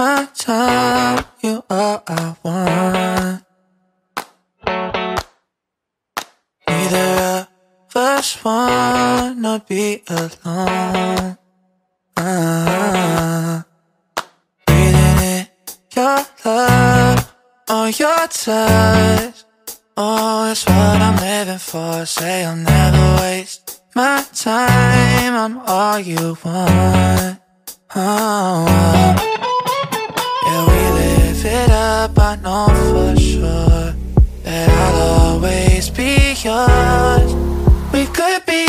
my time. You are I want. Neither of us wanna be alone. Uh, breathing in your love or your touch. Oh, it's what I'm living for. Say I'll never waste my time. I'm all you want. Oh, I know for sure that I'll always be yours. We could be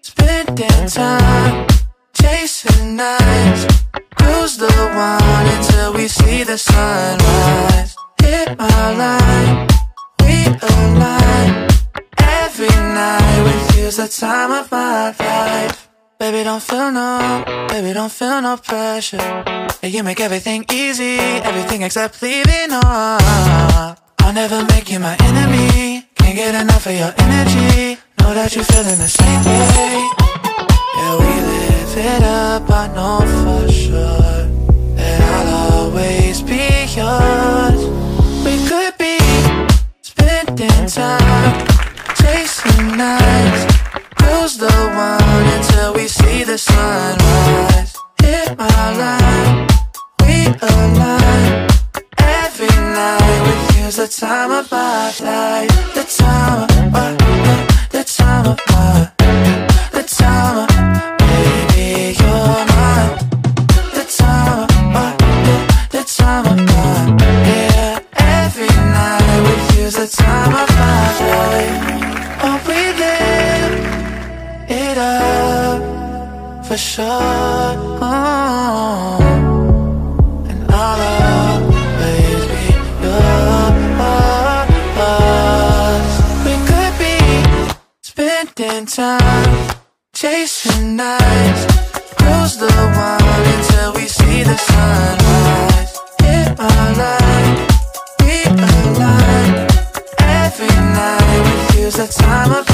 spending time chasing nights. Cruise the one until we see the sunrise. Hit my line, we align. Every night with you's the time of my life. Baby, don't feel no, baby, don't feel no pressure. You make everything easy, everything except leaving on. I'll never make you my enemy. Can't get enough of your energy. Know that you're feeling the same way. Yeah, we live it up, I know for sure that I'll always be yours. We could be spending time chasing nights. Cruise the one until we see the sunrise. Hit my line, with the time of my life. The time of my, my, the time of, my, the time of my, spending time chasing nights. Cruise the one until we see the sunrise. Hit my line, we align. Every night with you's the time of